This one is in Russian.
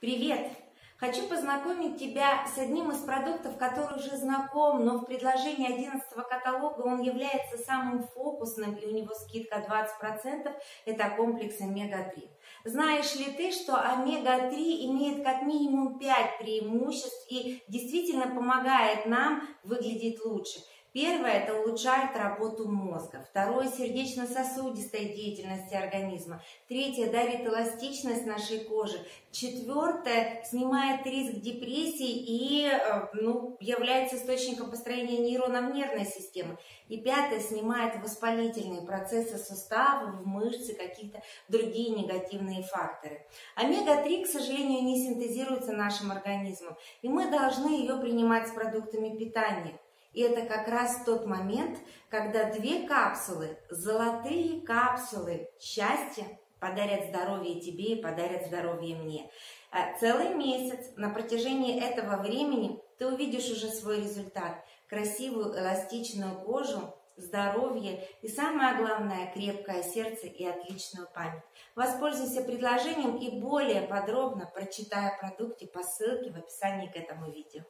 Привет! Хочу познакомить тебя с одним из продуктов, который уже знаком, но в предложении 11 каталога он является самым фокусным, и у него скидка 20%, это комплекс омега-3. Знаешь ли ты, что омега-3 имеет как минимум 5 преимуществ и действительно помогает нам выглядеть лучше? Первое – это улучшает работу мозга. Второе – сердечно-сосудистой деятельности организма. Третье – дарит эластичность нашей кожи. Четвертое – снимает риск депрессии и э, ну, является источником построения нейронов нервной системы. И пятое – снимает воспалительные процессы суставов, мышцы, какие-то другие негативные факторы. Омега-3, к сожалению, не синтезируется нашим организмом, и мы должны ее принимать с продуктами питания. И это как раз тот момент, когда две капсулы, золотые капсулы счастья подарят здоровье тебе и подарят здоровье мне. А целый месяц на протяжении этого времени ты увидишь уже свой результат. Красивую эластичную кожу, здоровье и самое главное крепкое сердце и отличную память. Воспользуйся предложением и более подробно прочитай о продукте по ссылке в описании к этому видео.